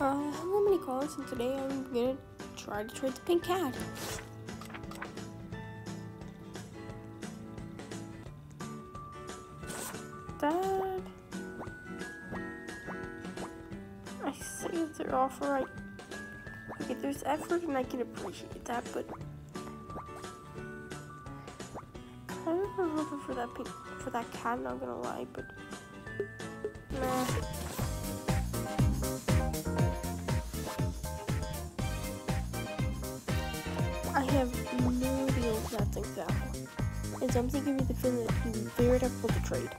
Uh, hello mini koalas and today I'm gonna try to trade the pink cat. Dad, I see it's your offer. I, okay, there's effort and I can appreciate that, but I a hoping for that pink, for that cat. Not gonna lie, but have no idea what that's exactly. And something give me the feeling that can be very difficult to trade.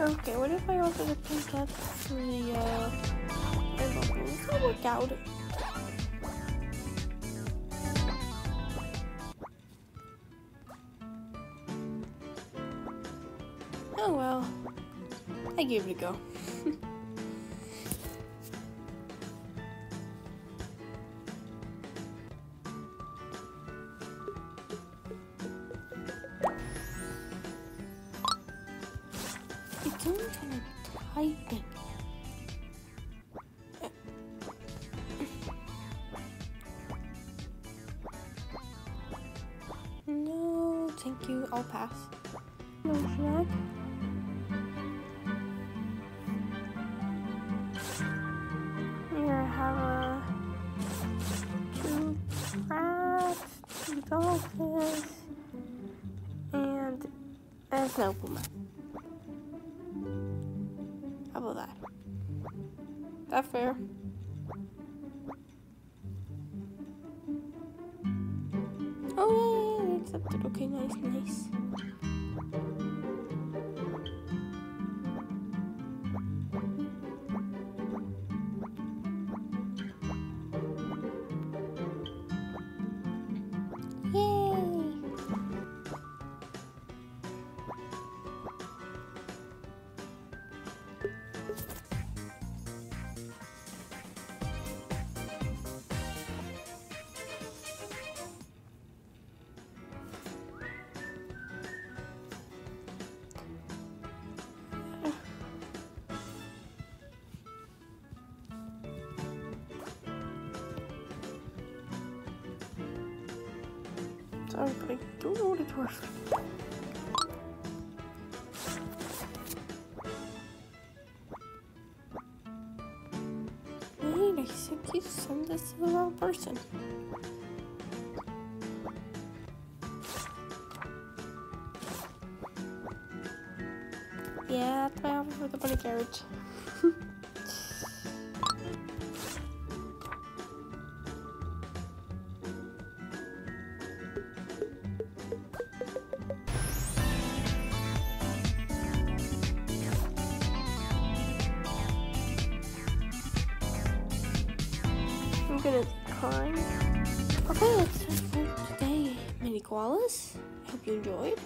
Okay, what if I offer the pink cat for the uh will work out. Oh well. I gave it a go. It's only kind of typing. No, thank you. I'll pass. No snack. A snow puma. How about that? That fair? Oh yeah, yeah, yeah, accepted. Okay, nice, nice. But I don't know what it's worth. Wait, I think you sent this to the wrong person. Yeah, that's my offer for the bunny carriage. gonna climb. Okay, let's start for today, mini koalas. I hope you enjoyed.